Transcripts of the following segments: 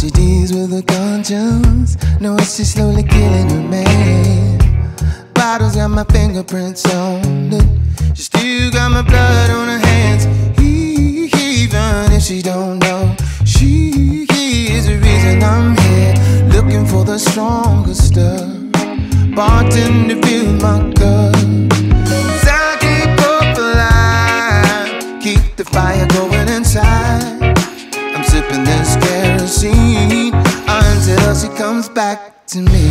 she deals with her conscience. Knows she's slowly killing her man. Bottles got my fingerprints on it. She still got my blood on her hands. He, even if she don't know, she is the reason I'm here. Looking for the strongest stuff. Bartender, feel my cup. Back to me.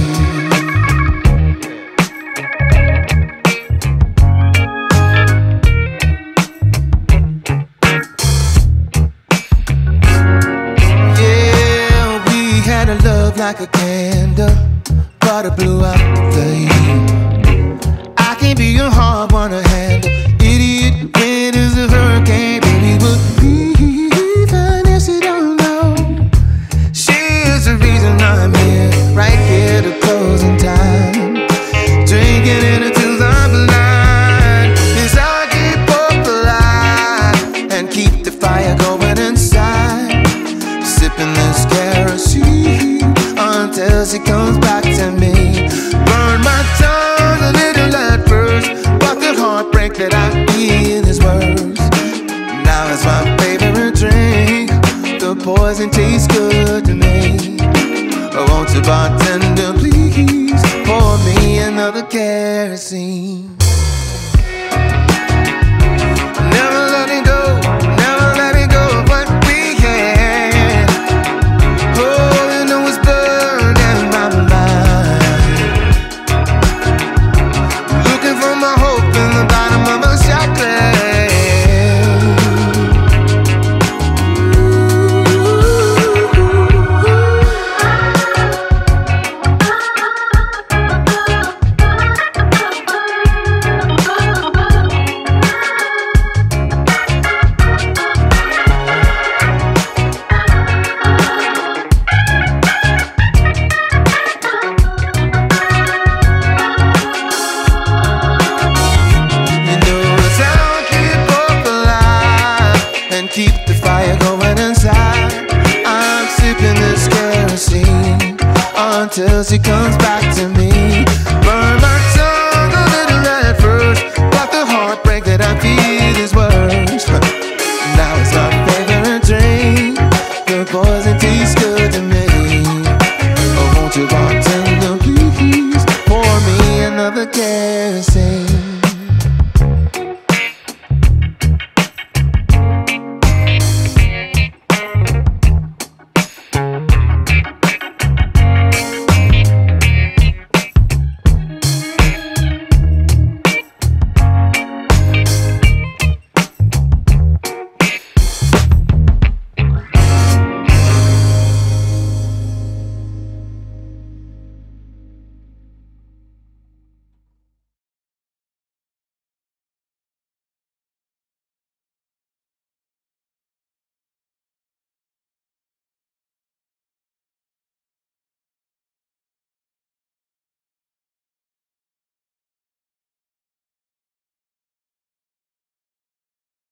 Yeah, we had a love like a candle, but it blew out the flame. Tastes good to me. Oh, won't you, bartender, please pour me another kerosene? till she comes back to me. Burn my tongue a little at first but the heartbreak that I feel.